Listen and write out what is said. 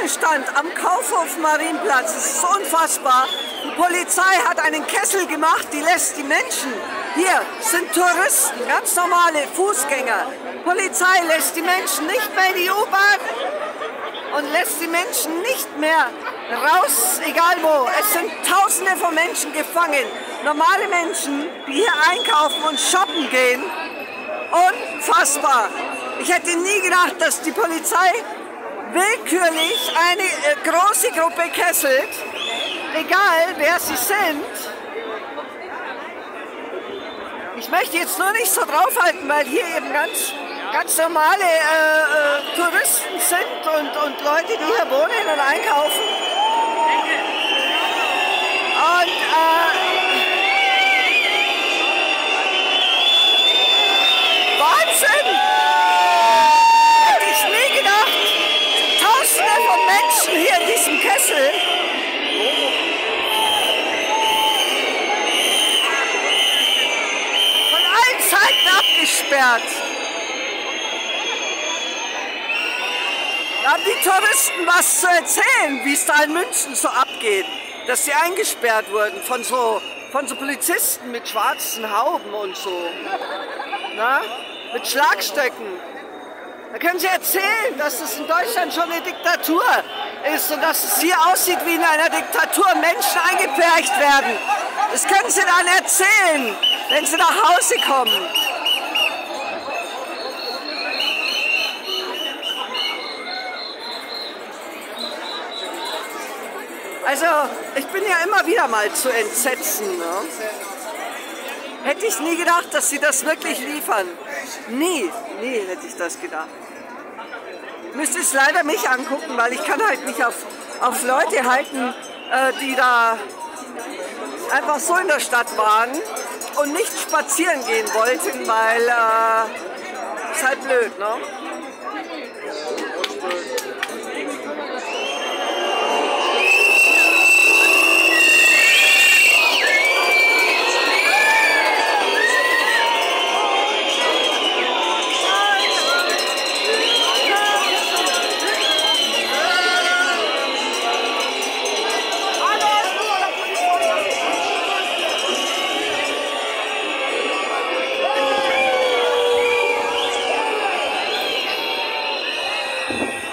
Menschenstand am Kaufhof Marienplatz. Es ist unfassbar. Die Polizei hat einen Kessel gemacht, die lässt die Menschen. Hier sind Touristen, ganz normale Fußgänger. Polizei lässt die Menschen nicht mehr in die U-Bahn und lässt die Menschen nicht mehr raus, egal wo. Es sind Tausende von Menschen gefangen. Normale Menschen, die hier einkaufen und shoppen gehen. Unfassbar. Ich hätte nie gedacht, dass die Polizei willkürlich eine äh, große Gruppe kesselt, egal wer sie sind. Ich möchte jetzt nur nicht so draufhalten, weil hier eben ganz, ganz normale äh, äh, Touristen sind und, und Leute, die hier wohnen und einkaufen. Und äh, Wahnsinn! Hätte ich nie gedacht. Tausende von Menschen hier in diesem Kessel. Von allen Seiten abgesperrt. Da haben die Touristen was zu erzählen, wie es da in München so abgeht. Dass sie eingesperrt wurden von so, von so Polizisten mit schwarzen Hauben und so. Na? Mit Schlagstöcken. Da können Sie erzählen, dass es in Deutschland schon eine Diktatur ist und dass es hier aussieht wie in einer Diktatur, Menschen eingepfercht werden. Das können Sie dann erzählen, wenn Sie nach Hause kommen. Also, ich bin ja immer wieder mal zu entsetzen. Ne? Hätte ich nie gedacht, dass sie das wirklich liefern. Nie, nie hätte ich das gedacht. Müsste es leider mich angucken, weil ich kann halt nicht auf, auf Leute halten, äh, die da einfach so in der Stadt waren und nicht spazieren gehen wollten, weil äh, ist halt blöd, ne? you